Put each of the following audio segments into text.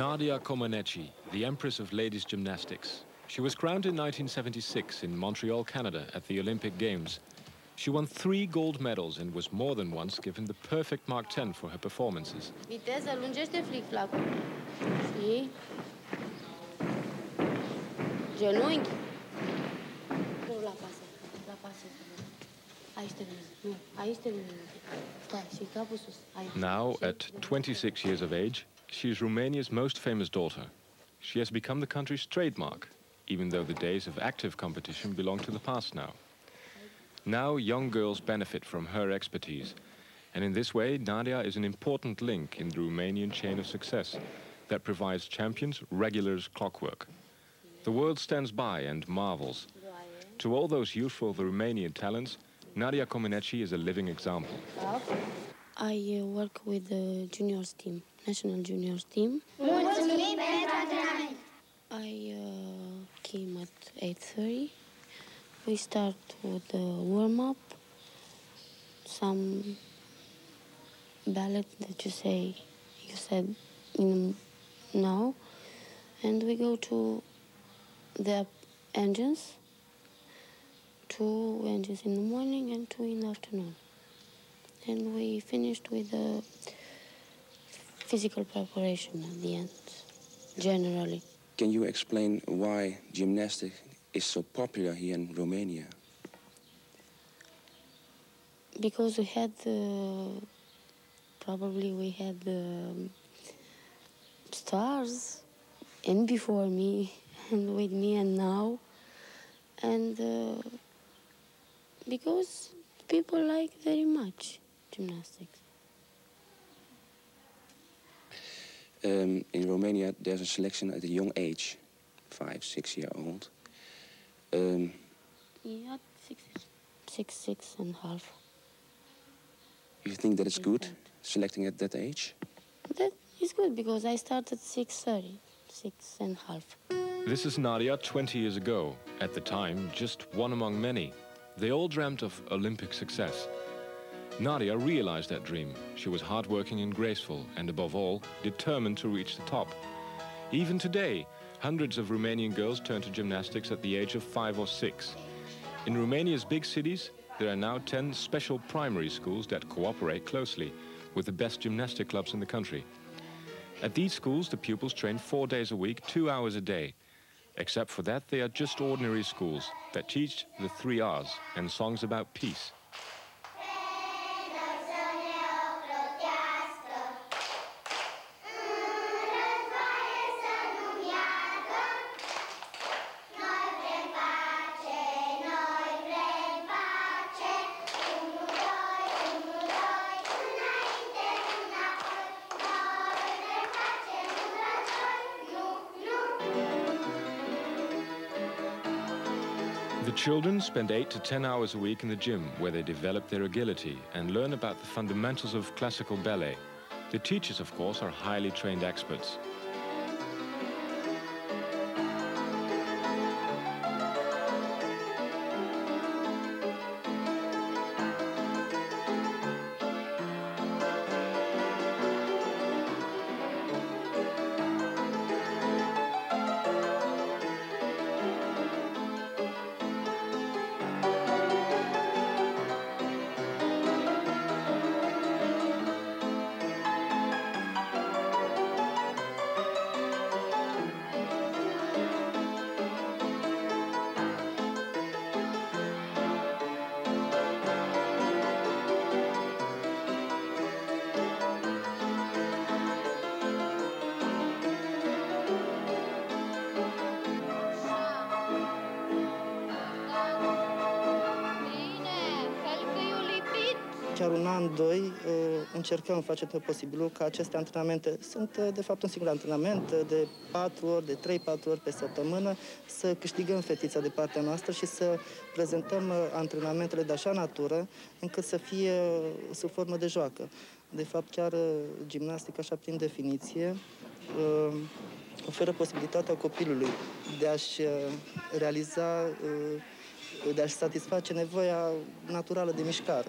Nadia Comaneci, the Empress of Ladies Gymnastics. She was crowned in 1976 in Montreal, Canada at the Olympic Games. She won three gold medals and was more than once given the perfect Mark 10 for her performances. Viteză, lungește flic-flacul. Știi? Genunchi. Nu, oh, la pasă. La pasă. Aici termină. Nu, aici termină. Stai, și capul sus. Aici. Now, at 26 years of age, she is Romania's most famous daughter. She has become the country's trademark, even though the days of active competition belong to the past now. Now, young girls benefit from her expertise. And in this way, Nadia is an important link in the Romanian chain of success that provides champions regulars clockwork. The world stands by and marvels. To all those youthful Romanian talents, Nadia Comaneci is a living example. I uh, work with the juniors team, national juniors team. Mulțumim pentru antrenament! I uh, came at 8.30. We start with the warm-up, some ballet that you say, you said in now, and we go to the engines, two engines in the morning and two in the afternoon. And we finished with the physical preparation at the end, generally. Can you explain why gymnastics is so popular here in Romania? Because we had the, probably we had the stars and before me and with me and now. And uh, because people like very much gymnastics. Um, in Romania, there's a selection at a young age, five, six year old. Um, Yeah, six, six, six and a half. you think that it's good, selecting at that age? That is good because I started six thirty, six and a half. This is Nadia 20 years ago, at the time just one among many. They all dreamt of Olympic success. Nadia realized that dream. She was hardworking and graceful, and above all, determined to reach the top. Even today, hundreds of Romanian girls turn to gymnastics at the age of five or six. In Romania's big cities, there are now 10 special primary schools that cooperate closely with the best gymnastic clubs in the country. At these schools, the pupils train four days a week, two hours a day. Except for that, they are just ordinary schools that teach the three R's and songs about peace. Children spend 8 to 10 hours a week in the gym where they develop their agility and learn about the fundamentals of classical ballet. The teachers, of course, are highly trained experts. Chiar un an, doi, uh, încercăm, facem tot posibilul ca aceste antrenamente, sunt uh, de fapt un singur antrenament uh, de patru ori, de trei, patru ori pe săptămână, să câștigăm fetița de partea noastră și să prezentăm antrenamentele de așa natură încât să fie sub formă de joacă. De fapt, chiar gimnastica, așa prin definiție, oferă posibilitatea copilului de a-și realiza, de a-și satisface nevoia naturală de mișcare.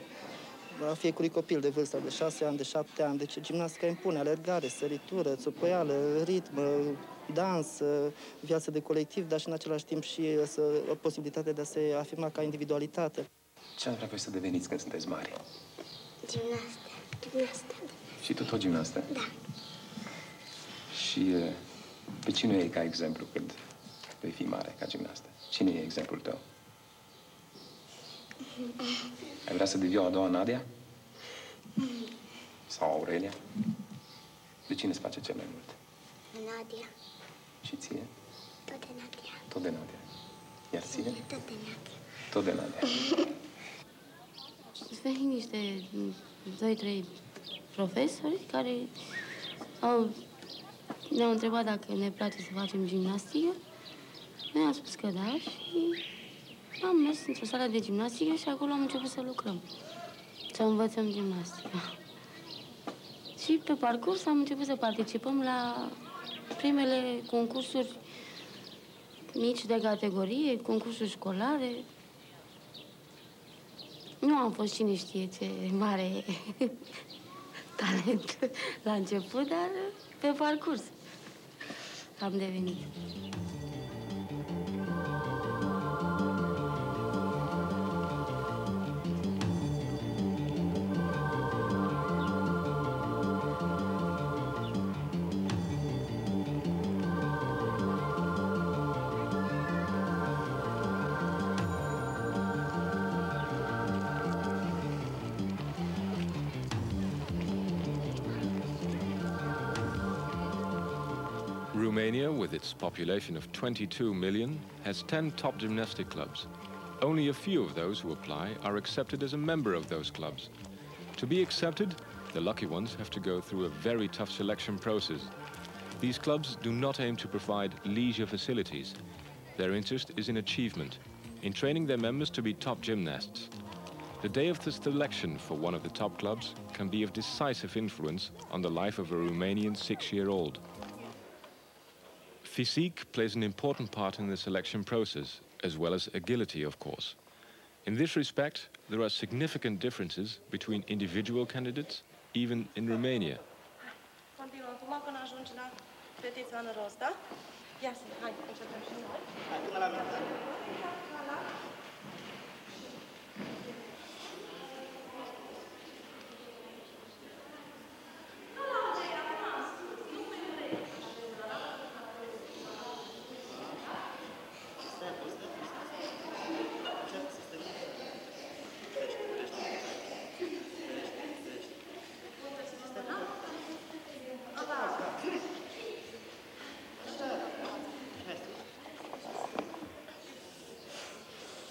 A fiecărui copil de vârstă de 6 ani, de 7 ani. Deci gimnastica impune alergare, săritură, țupoială, ritm, dans, viață de colectiv, dar și în același timp și să, o posibilitate de a se afirma ca individualitate. Ce ați vrea voi să deveniți când sunteți mari? Gimnastă. Gimnastă. Și tu tot gimnastă? Da. Și eh, pe cine e ca exemplu când vei fi mare ca gimnastă? Cine e exemplul tău? Ai vrea să devii o a doua Nadia? Sau Aurelia? De cine îți place cel mai mult? Nadia. Și ție? Tot de Nadia. Tot de Nadia. Iar ție? Tot de Nadia. Tot de Nadia. Sunt venit niște doi, trei profesori care au, ne-au întrebat dacă ne place să facem gimnastică. Noi am spus că da și am mers într-o sală de gimnastică și acolo am început să lucrăm, să învățăm gimnastică. Și pe parcurs am început să participăm la primele concursuri mici de categorie, concursuri școlare. Nu am fost cine știe ce mare talent la început, dar pe parcurs am devenit. Romania, with its population of 22 million, has 10 top gymnastic clubs. Only a few of those who apply are accepted as a member of those clubs. To be accepted, the lucky ones have to go through a very tough selection process. These clubs do not aim to provide leisure facilities. Their interest is in achievement, in training their members to be top gymnasts. The day of the selection for one of the top clubs can be of decisive influence on the life of a Romanian six-year-old. Physique plays an important part in the selection process, as well as agility, of course. In this respect, there are significant differences between individual candidates, even in Romania. Continuăm. Tu până ajungi la fetița în rost, da? Ia să, hai, începem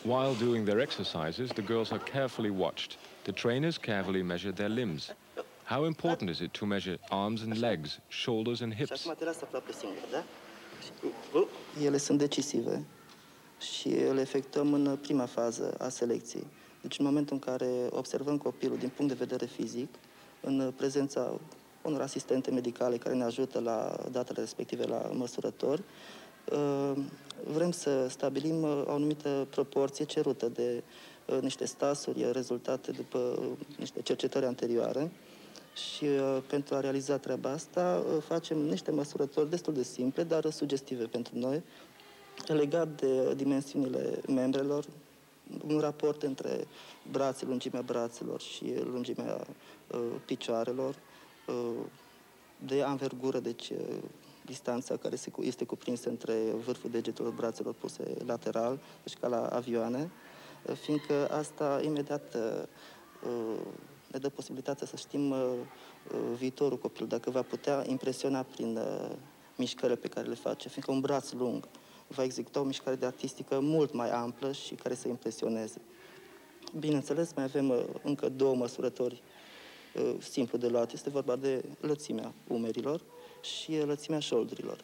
While doing their exercises, the girls are carefully watched. The trainers carefully measure their limbs. How important is it to measure arms and legs, shoulders and hips? Ele sunt decisive și le efectuăm în prima fază a selecției. Deci în momentul în care observăm copilul din punct de vedere fizic, în prezența unor asistente medicale care ne ajută la datele respective la măsurători, vrem să stabilim uh, o anumită proporție cerută de uh, niște stasuri rezultate după uh, niște cercetări anterioare. Și uh, pentru a realiza treaba asta uh, facem niște măsurători destul de simple, dar sugestive pentru noi, legat de dimensiunile membrelor, un raport între brațe, lungimea brațelor și lungimea uh, picioarelor, uh, de anvergură, deci uh, distanța care se, cu- este cuprinsă între vârful degetelor brațelor puse lateral, deci ca la avioane, uh, fiindcă asta imediat uh, uh, ne dă posibilitatea să știm uh, uh, viitorul copil, dacă va putea impresiona prin uh, mișcările pe care le face, fiindcă un braț lung va executa o mișcare de artistică mult mai amplă și care să impresioneze. Bineînțeles, mai avem uh, încă două măsurători uh, simplu de luat. Este vorba de lățimea umerilor și uh, lățimea șoldurilor.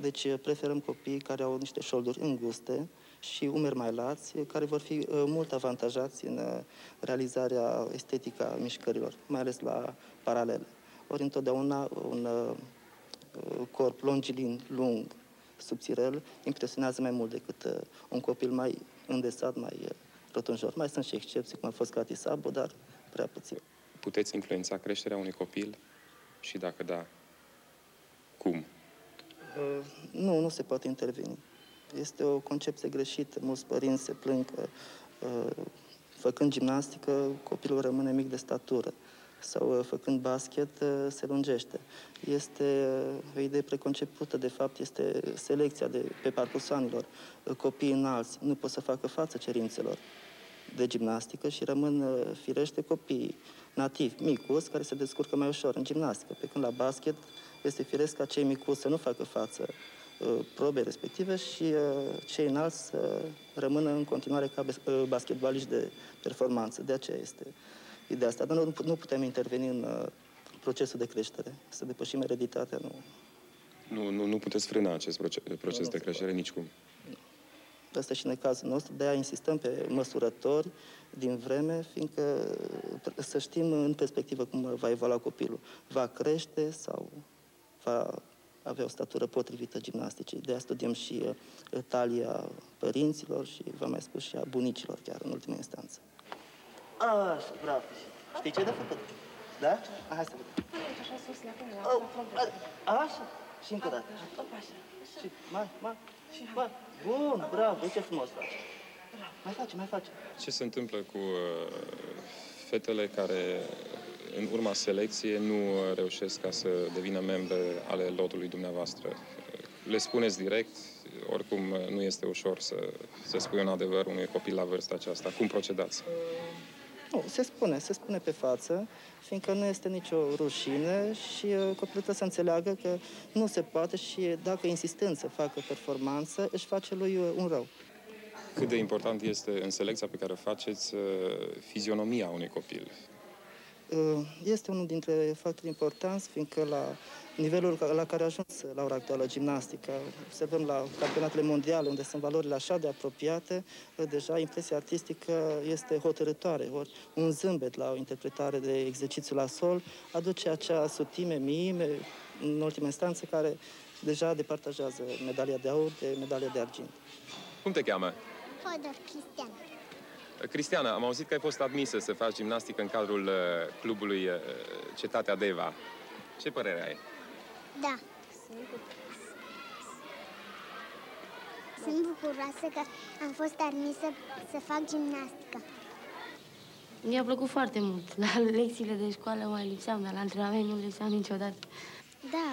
Deci uh, preferăm copiii care au niște șolduri înguste și umeri mai lați, uh, care vor fi uh, mult avantajați în uh, realizarea estetică a mișcărilor, mai ales la paralele. Ori întotdeauna un uh, uh, corp longilin, lung, subțirel, impresionează mai mult decât uh, un copil mai îndesat, mai uh, rotunjor. Mai sunt și excepții, cum a fost Cati Sabo, dar prea puțin. puteți influența creșterea unui copil? Și dacă da, cum? Uh, nu, nu se poate interveni. Este o concepție greșită. Mulți părinți se plâng că uh, făcând gimnastică copilul rămâne mic de statură sau uh, făcând basket se lungește. Este o idee preconcepută, de fapt, este selecția de, pe parcursul anilor. Copiii înalți nu pot să facă față cerințelor de gimnastică și rămân firește copiii nativi, micuți, care se descurcă mai ușor în gimnastică, pe când la basket este firesc ca cei micuți să nu facă față uh, probe respective și uh, cei înalți să rămână în continuare ca uh, basketbaliști de performanță. De aceea este ideea asta. Dar nu, nu putem interveni în procesul de creștere. Să depășim ereditatea, nu. Nu, nu, nu puteți frâna acest proces, proces nu, de creștere nicicum. Asta și în cazul nostru, de-aia insistăm pe măsurători din vreme, fiindcă să știm în perspectivă cum va evolua copilul. Va crește sau va avea o statură potrivită gimnasticii. De-aia studiem și uh, talia părinților și, v-am mai spus, și a bunicilor, chiar în ultima instanță. Așa, bravo. Știi ce de făcut? Da? Hai să vedem. Așa sus, la cum, oh, Așa. Și încă o dată. Așa. Și mai, mai, și mai. Bun, bravo, ce frumos faci. Mai face, mai face. Ce se întâmplă cu uh, fetele care în urma selecției nu reușesc ca să devină membre ale lotului dumneavoastră? Le spuneți direct, oricum nu este ușor să, să spui un adevăr unui copil la vârsta aceasta. Cum procedați? Nu, se spune, se spune pe față, fiindcă nu este nicio rușine și uh, copilul trebuie să înțeleagă că nu se poate și dacă insistând să facă performanță, își face lui uh, un rău. Cât de important este în selecția pe care o faceți uh, fizionomia unui copil? Este unul dintre factori importanți, fiindcă la nivelul la care a ajuns la ora actuală gimnastica, observăm la campionatele mondiale, unde sunt valorile așa de apropiate, deja impresia artistică este hotărătoare. Ori un zâmbet la o interpretare de exercițiu la sol aduce acea sutime, miime, în ultima instanță, care deja departajează medalia de aur de medalia de argint. Cum te cheamă? Fodor Cristian. Cristiana, am auzit că ai fost admisă să faci gimnastică în cadrul uh, clubului uh, Cetatea Deva. Ce părere ai? Da. Sunt bucuroasă că am fost admisă să fac gimnastică. Mi-a plăcut foarte mult. La lecțiile de școală mai lipseam, dar la antrenament nu lipseam niciodată. Da,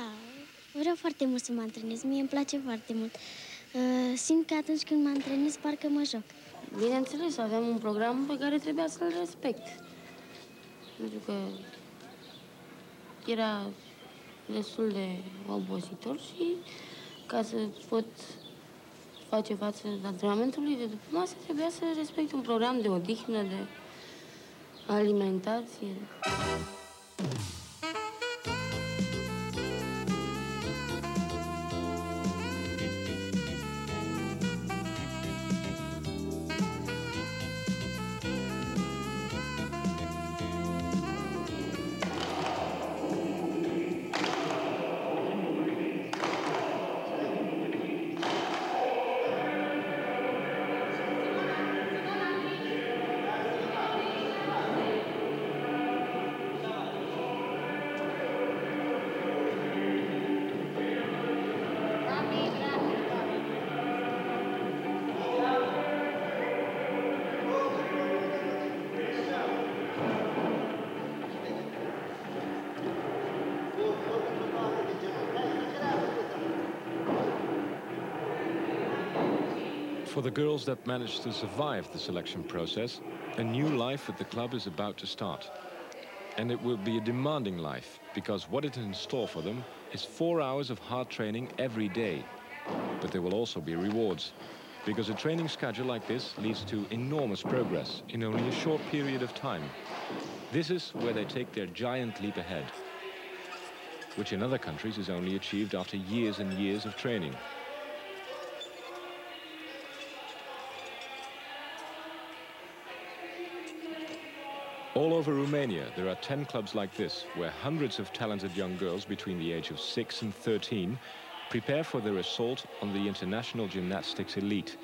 vreau foarte mult să mă antrenez. Mie îmi place foarte mult. Uh, simt că atunci când mă antrenez, parcă mă joc. Bineînțeles, aveam un program pe care trebuia să-l respect. Pentru că era destul de obositor și ca să pot face față antrenamentului de după masă, trebuia să respect un program de odihnă, de alimentație. For the girls that managed to survive the selection process, a new life at the club is about to start. And it will be a demanding life, because what is in store for them is four hours of hard training every day. But there will also be rewards, because a training schedule like this leads to enormous progress in only a short period of time. This is where they take their giant leap ahead, which in other countries is only achieved after years and years of training. All over Romania, there are 10 clubs like this, where hundreds of talented young girls between the age of 6 and 13 prepare for their assault on the international gymnastics elite.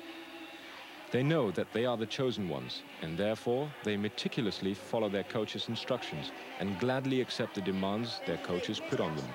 They know that they are the chosen ones, and therefore they meticulously follow their coach's instructions and gladly accept the demands their coaches put on them.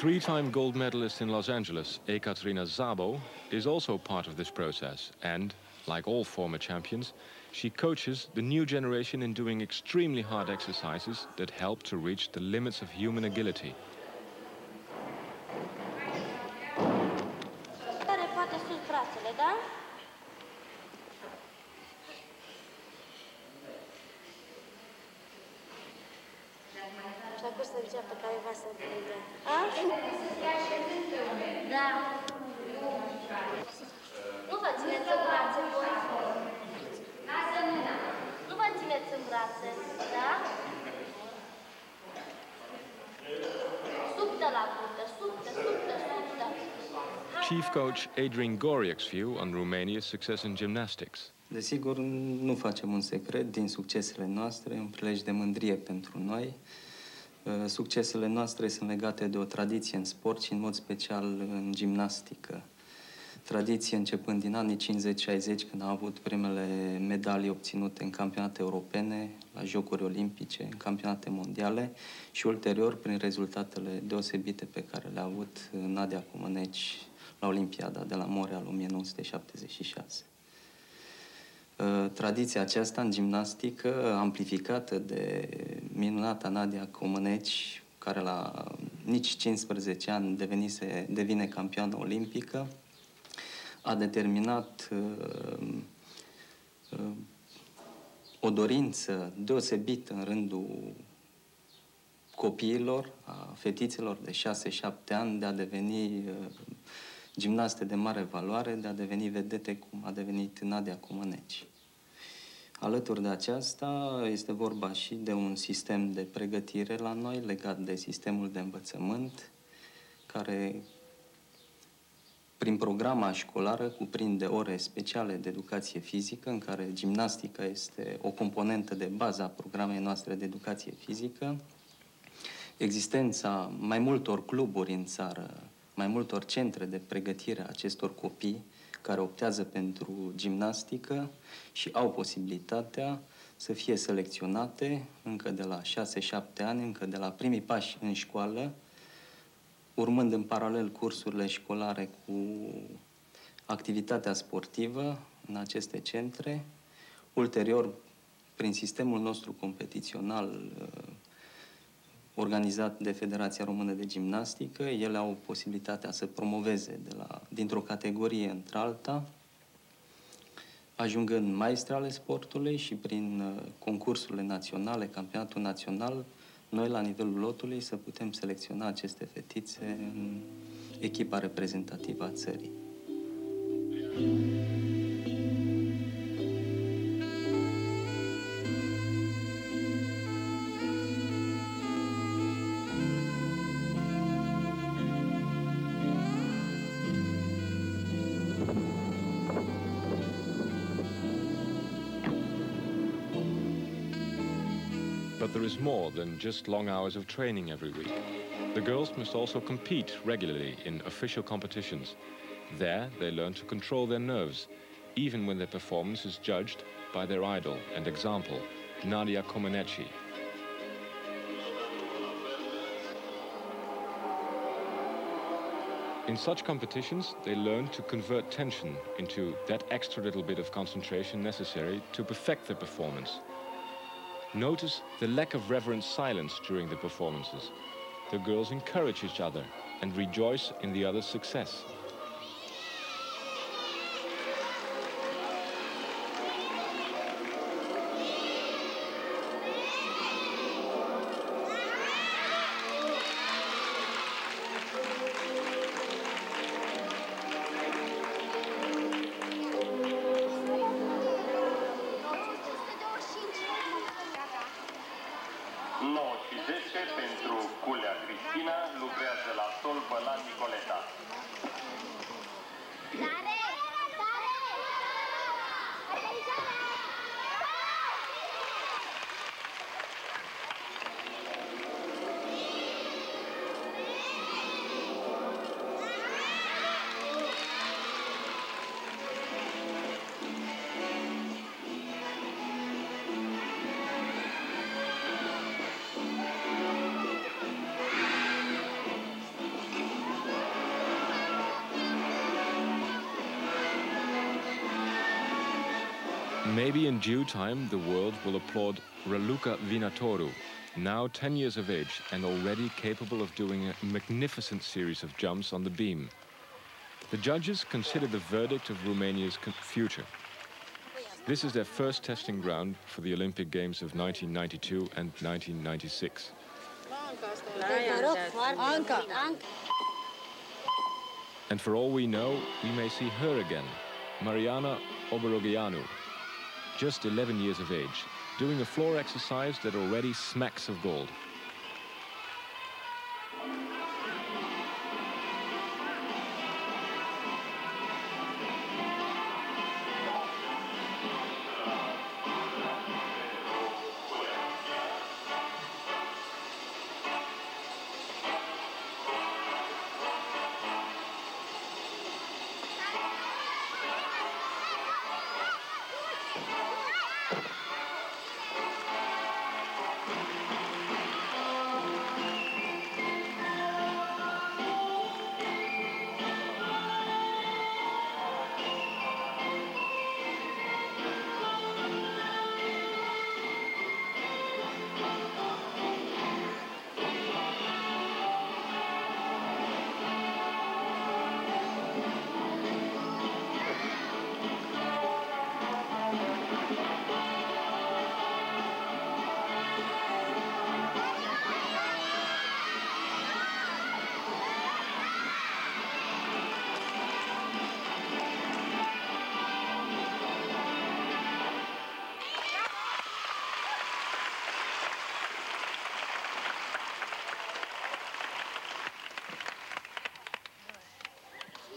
Three-time gold medalist in Los Angeles, Ekaterina Zabo, is also part of this process and, like all former champions, she coaches the new generation in doing extremely hard exercises that help to reach the limits of human agility. Chief coach Adrian Goriak's view on Romania's success in gymnastics. Desigur, nu facem un secret din succesele noastre, un prilej de mândrie pentru noi. Uh, Succesele noastre sunt legate de o tradiție în sport și în mod special în gimnastică. Tradiție începând din anii 50-60, când am avut primele medalii obținute în campionate europene, la Jocuri Olimpice, în campionate mondiale și ulterior prin rezultatele deosebite pe care le-a avut Nadia Comăneci la Olimpiada de la Montreal 1976. Uh, Tradiția aceasta în gimnastică, amplificată de minunata Nadia Comăneci, care la nici 15 ani devenise, devine campioană olimpică, a determinat uh, uh, o dorință deosebită în rândul copiilor, a fetițelor de 6-7 ani, de a deveni uh, gimnaste de mare valoare, de a deveni vedete cum a devenit Nadia Comăneci. Alături de aceasta este vorba și de un sistem de pregătire la noi legat de sistemul de învățământ, care prin programa școlară cuprinde ore speciale de educație fizică, în care gimnastica este o componentă de bază a programei noastre de educație fizică, existența mai multor cluburi în țară, mai multor centre de pregătire a acestor copii care optează pentru gimnastică și au posibilitatea să fie selecționate încă de la 6-7 ani, încă de la primii pași în școală, urmând în paralel cursurile școlare cu activitatea sportivă în aceste centre, ulterior, prin sistemul nostru competițional uh, organizat de Federația Română de Gimnastică, ele au posibilitatea să promoveze de la, dintr-o categorie într-alta, ajungând maestre ale sportului și prin uh, concursurile naționale, campionatul național, noi la nivelul lotului să putem selecționa aceste fetițe în echipa reprezentativă a țării. But there is more than just long hours of training every week. The girls must also compete regularly in official competitions. There, they learn to control their nerves, even when their performance is judged by their idol and example, Nadia Comaneci. In such competitions, they learn to convert tension into that extra little bit of concentration necessary to perfect their performance. Notice the lack of reverent silence during the performances. The girls encourage each other, and rejoice in the other's success. Maybe in due time the world will applaud Raluca Vinatoru, now 10 years of age and already capable of doing a magnificent series of jumps on the beam. The judges consider the verdict of Romania's future. This is their first testing ground for the Olympic Games of 1992 and 1996. And for all we know, we may see her again, Mariana Oborogianu, just 11 years of age, doing a floor exercise that already smacks of gold.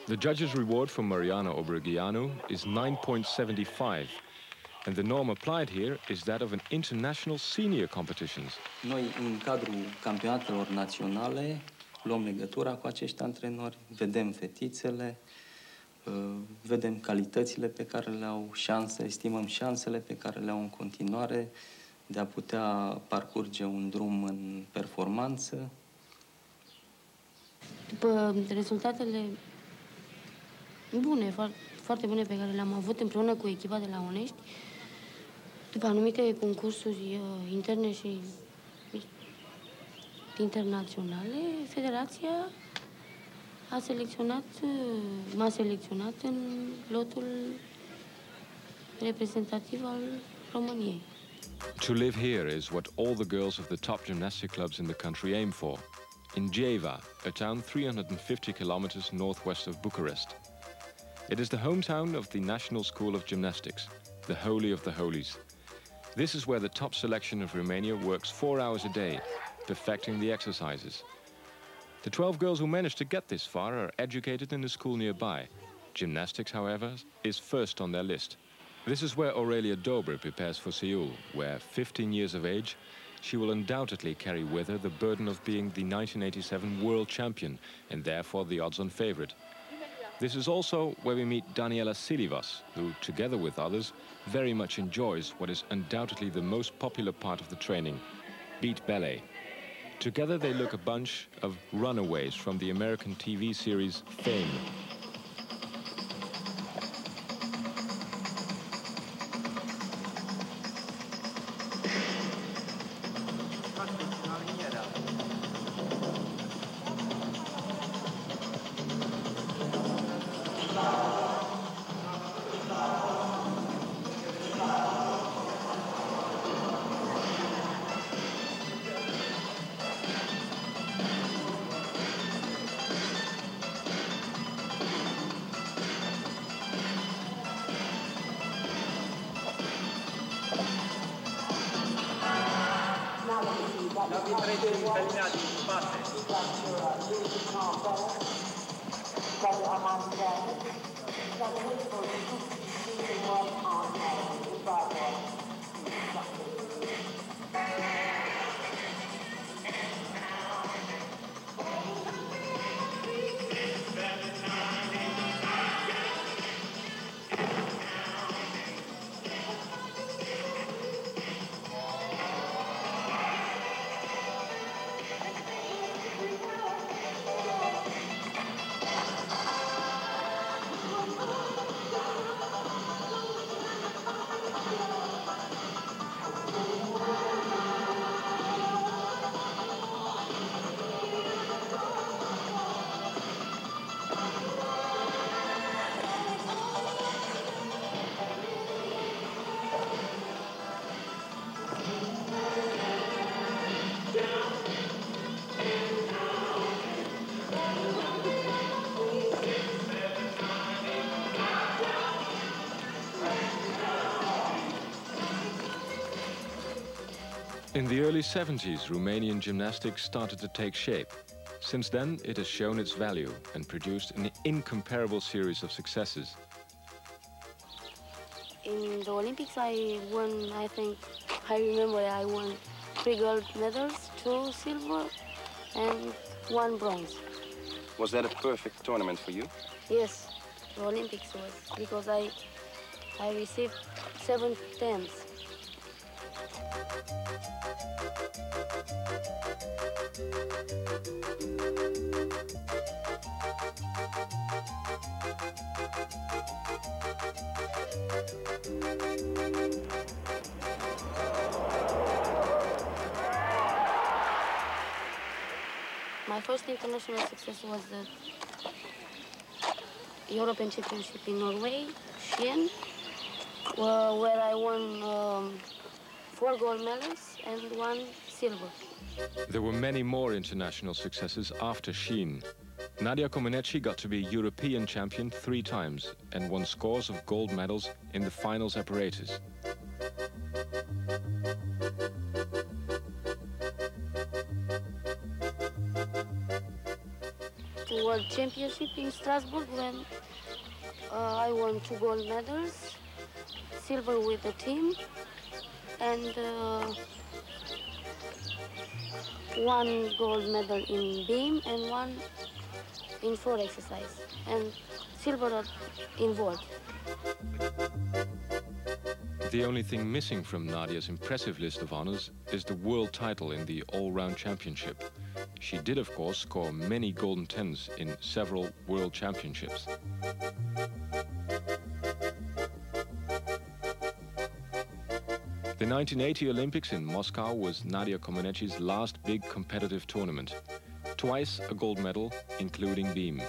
The judge's reward for Mariana Obregianu is 9.75, and the norm applied here is that of an international senior competitions. Noi, în cadrul campionatelor naționale, luăm legătura cu acești antrenori, vedem fetițele, uh, vedem calitățile pe care le au, șanse, estimăm șansele pe care le au în continuare de a putea parcurge un drum în performanță. După rezultatele bune, foarte bune pe care le-am avut împreună cu echipa de la Onești, după anumite concursuri uh, interne și internaționale, federația a selecționat, uh, m-a selecționat în lotul reprezentativ al României. To live here is what all the girls of the top gymnastic clubs in the country aim for. In Jeva, a town 350 kilometers northwest of Bucharest. It is the hometown of the National School of Gymnastics, the Holy of the Holies. This is where the top selection of Romania works four hours a day, perfecting the exercises. The 12 girls who managed to get this far are educated in a school nearby. Gymnastics, however, is first on their list. This is where Aurelia Dobre prepares for Seoul, where, 15 years of age, she will undoubtedly carry with her the burden of being the 1987 world champion and therefore the odds-on favorite. This is also where we meet Daniela Silivas, who, together with others, very much enjoys what is undoubtedly the most popular part of the training, beat ballet. Together they look a bunch of runaways from the American TV series Fame. 一下。In the early 70s, Romanian gymnastics started to take shape. Since then, it has shown its value and produced an incomparable series of successes. In the Olympics, I won, I think, I remember I won three gold medals, two silver, and one bronze. Was that a perfect tournament for you? Yes, the Olympics was, because I, I received seven tenths. First international success was the European Championship in Norway, Skien, where I won um, four gold medals and one silver. There were many more international successes after Skien. Nadia Comaneci got to be European champion three times and won scores of gold medals in the finals apparatus. World Championship in Strasbourg when uh, I won two gold medals, silver with the team, and uh, one gold medal in beam and one in floor exercise, and silver in vault. The only thing missing from Nadia's impressive list of honors is the world title in the all-round championship. She did, of course, score many golden tens in several world championships. The 1980 Olympics in Moscow was Nadia Comaneci's last big competitive tournament. Twice a gold medal, including beam.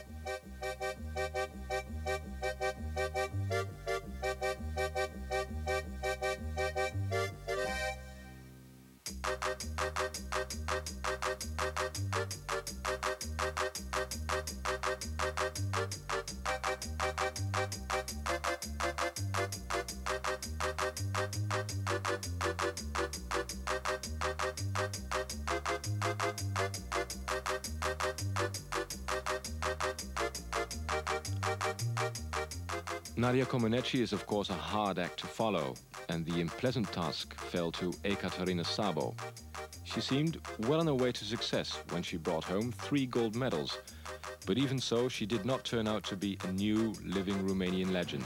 Nadia Comaneci is of course a hard act to follow, and the unpleasant task fell to Ekaterina Sabo. She seemed well on her way to success when she brought home three gold medals, but even so she did not turn out to be a new living Romanian legend.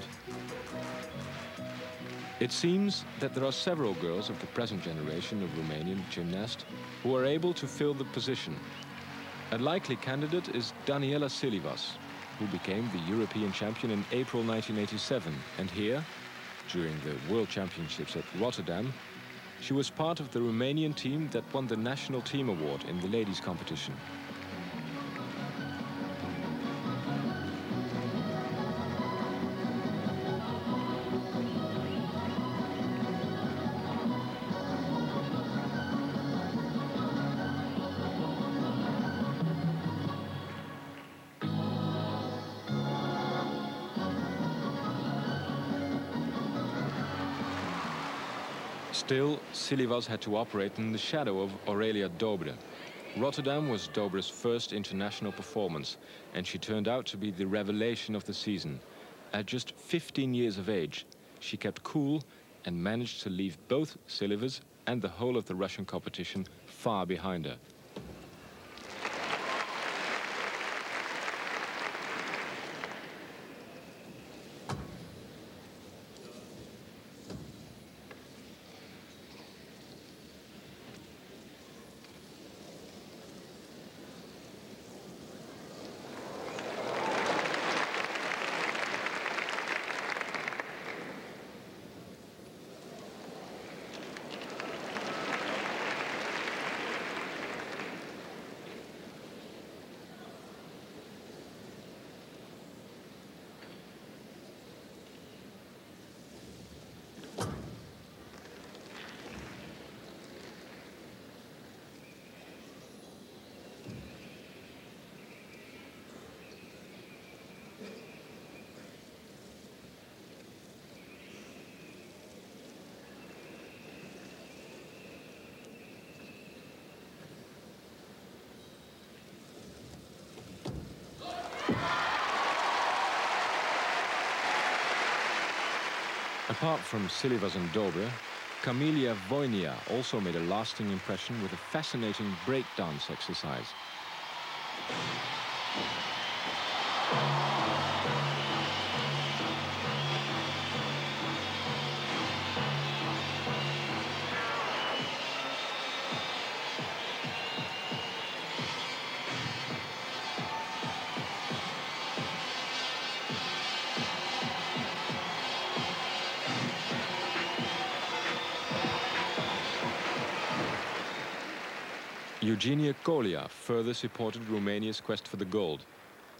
It seems that there are several girls of the present generation of Romanian gymnasts who are able to fill the position. A likely candidate is Daniela Silivas, who became the European champion in April 1987. And here, during the World Championships at Rotterdam, she was part of the Romanian team that won the National Team Award in the ladies' competition. Silivas had to operate in the shadow of Aurelia Dobre, Rotterdam was Dobra's first international performance, and she turned out to be the revelation of the season. At just 15 years of age, she kept cool and managed to leave both Silivas and the whole of the Russian competition far behind her. Apart from Silivas and Dobra, Camelia Voinia also made a lasting impression with a fascinating breakdance exercise. Eugenia Kolia further supported Romania's quest for the gold.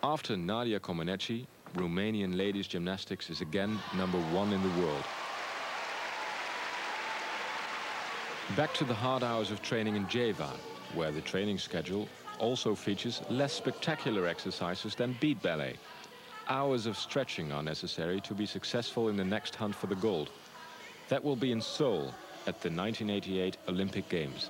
After Nadia Comaneci, Romanian ladies gymnastics is again number one in the world. Back to the hard hours of training in Jeva, where the training schedule also features less spectacular exercises than beat ballet. Hours of stretching are necessary to be successful in the next hunt for the gold. That will be in Seoul at the 1988 Olympic Games.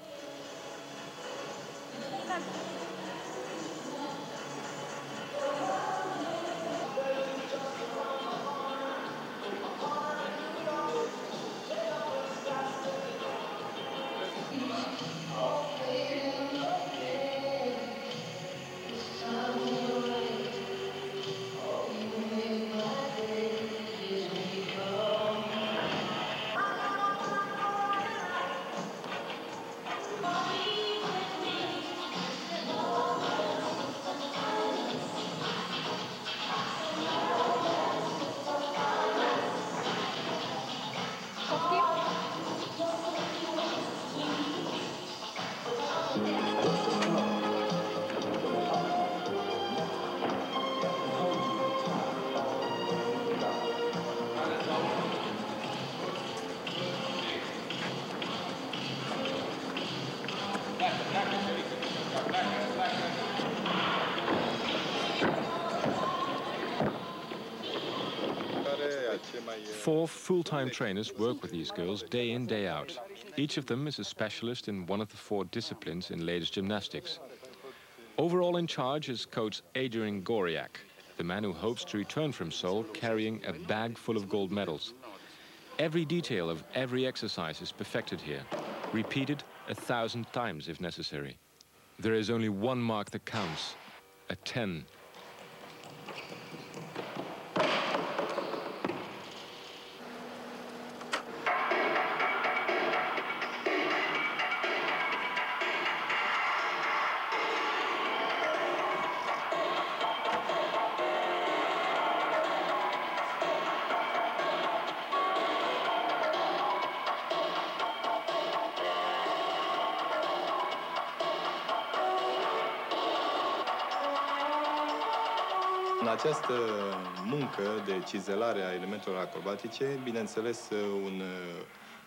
Four full-time trainers work with these girls day in, day out. Each of them is a specialist in one of the four disciplines in ladies gymnastics. Overall in charge is coach Adrian Goriak, the man who hopes to return from Seoul carrying a bag full of gold medals. Every detail of every exercise is perfected here, repeated a thousand times if necessary. There is only one mark that counts, a 10 În această muncă de cizelare a elementelor acrobatice, bineînțeles, un uh,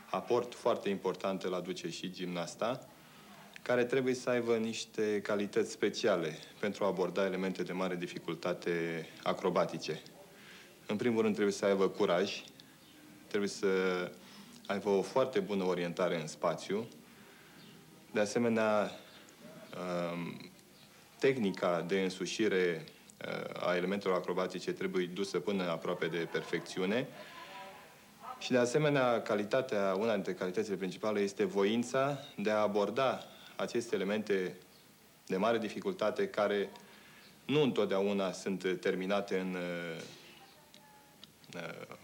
aport foarte important îl aduce și gimnasta, care trebuie să aibă niște calități speciale pentru a aborda elemente de mare dificultate acrobatice. În primul rând, trebuie să aibă curaj, trebuie să aibă o foarte bună orientare în spațiu, de asemenea, um, tehnica de însușire uh, a elementelor acrobatice trebuie dusă până aproape de perfecțiune. Și de asemenea, calitatea, una dintre calitățile principale este voința de a aborda aceste elemente de mare dificultate care nu întotdeauna sunt terminate în uh, uh,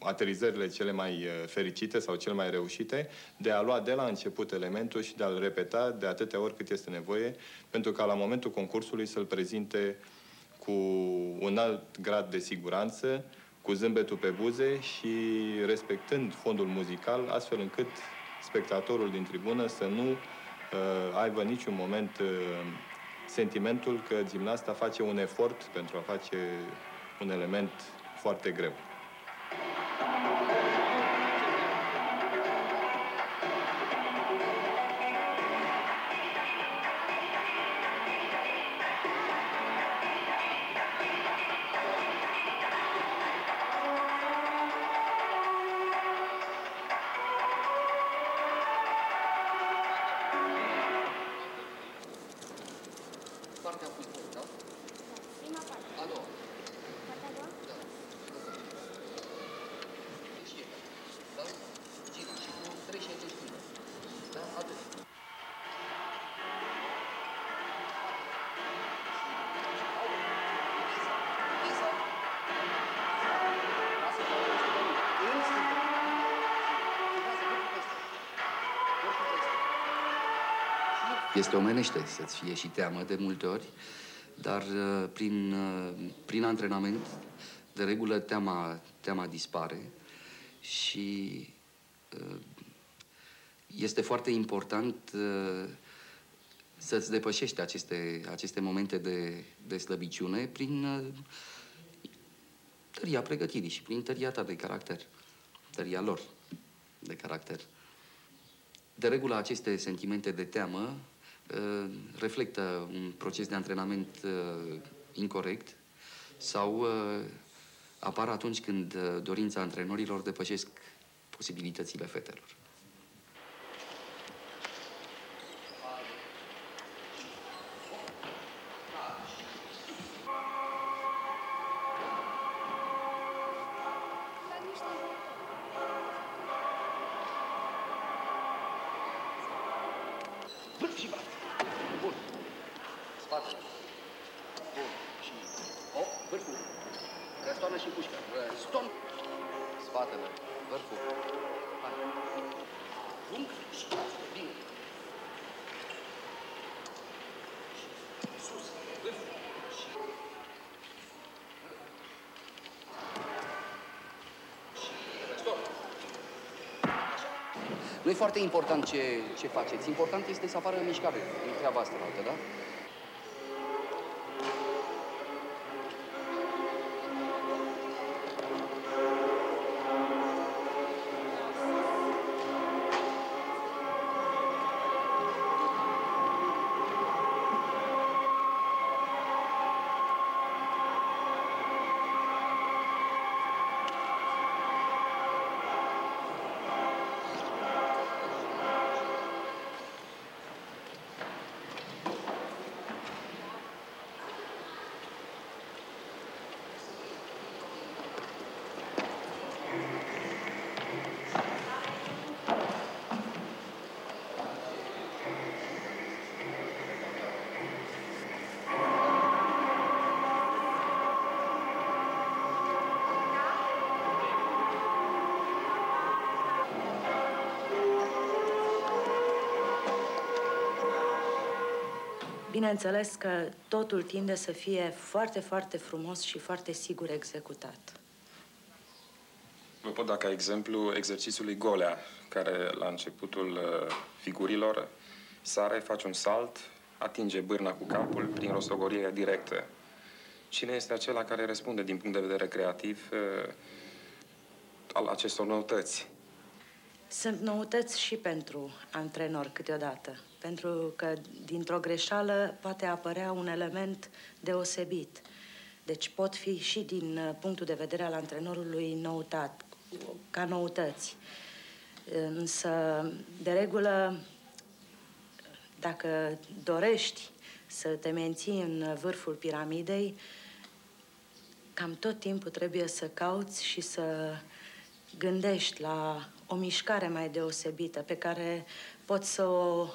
aterizările cele mai uh, fericite sau cele mai reușite, de a lua de la început elementul și de a-l repeta de atâtea ori cât este nevoie, pentru ca la momentul concursului să-l prezinte cu un alt grad de siguranță, cu zâmbetul pe buze și respectând fondul muzical, astfel încât spectatorul din tribună să nu uh, aibă niciun moment uh, sentimentul că gimnasta face un efort pentru a face un element foarte greu. Este omenește să-ți fie și teamă de multe ori, dar uh, prin, uh, prin antrenament, de regulă, teama, teama dispare și uh, este foarte important să-ți depășești aceste, aceste momente de, de slăbiciune prin tăria pregătirii și prin tăria ta de caracter, tăria lor de caracter. De regulă, aceste sentimente de teamă Uh, reflectă un proces de antrenament uh, incorrect sau uh, apar atunci când dorința antrenorilor depășesc posibilitățile fetelor. E foarte important ce, ce faceți. Important este să apară mișcare în treaba asta, da? Bineînțeles că totul tinde să fie foarte, foarte frumos și foarte sigur executat. Vă pot da ca exemplu exercițiul lui Golea, care la începutul uh, figurilor sare, face un salt, atinge bârna cu capul prin rostogorie directă. Cine este acela care răspunde din punct de vedere creativ uh, al acestor noutăți? Sunt noutăți și pentru antrenor câteodată pentru că dintr-o greșeală poate apărea un element deosebit. Deci pot fi și din uh, punctul de vedere al antrenorului noutat, ca noutăți. Însă, de regulă, dacă dorești să te menții în vârful piramidei, cam tot timpul trebuie să cauți și să gândești la o mișcare mai deosebită pe care poți să o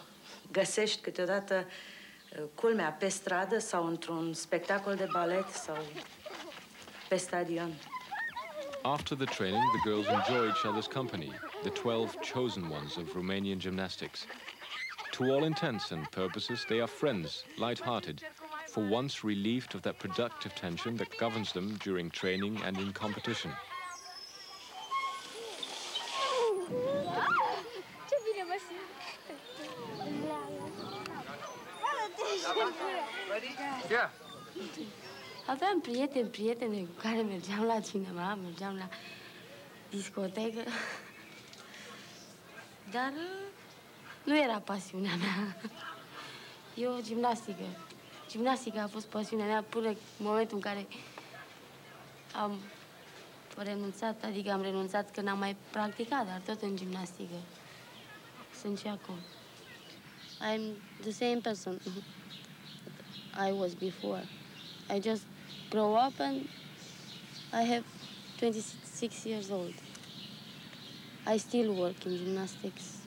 găsești câteodată uh, culmea pe stradă sau într-un spectacol de balet sau pe stadion. After the training, the girls enjoy each other's company, the 12 chosen ones of Romanian gymnastics. To all intents and purposes, they are friends, light-hearted, for once relieved of that productive tension that governs them during training and in competition. Yeah. Aveam prieteni, prietene cu care mergeam la cinema, mergeam la discotecă. Dar nu era pasiunea mea. Eu gimnastică. Gimnastica a fost pasiunea mea până în momentul în care am renunțat, adică am renunțat că n-am mai practicat, dar tot în gimnastică. Sunt și acum. I'm the same person I was before. I just grow up and I have 26 years old. I still work in gymnastics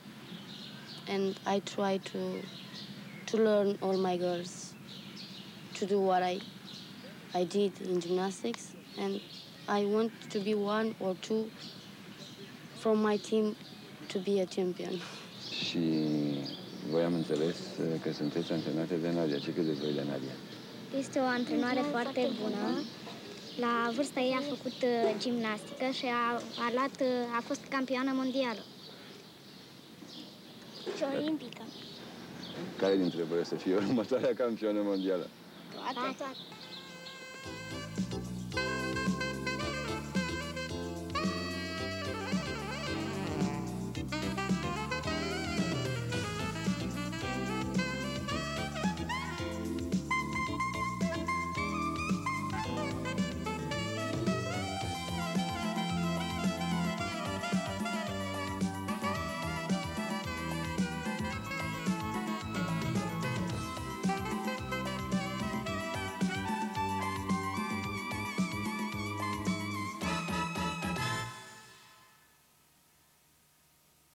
and I try to to learn all my girls to do what I I did in gymnastics and I want to be one or two from my team to be a champion. Și voi am înțeles că sunteți antrenate de Nadia. Ce credeți voi de Nadia? Este o antrenoare foarte bună. La vârsta ei a făcut uh, gimnastică și a, a, luat, uh, a fost campioană mondială. Și olimpică. Care dintre voi o să fie următoarea campioană mondială? Toate. Toate.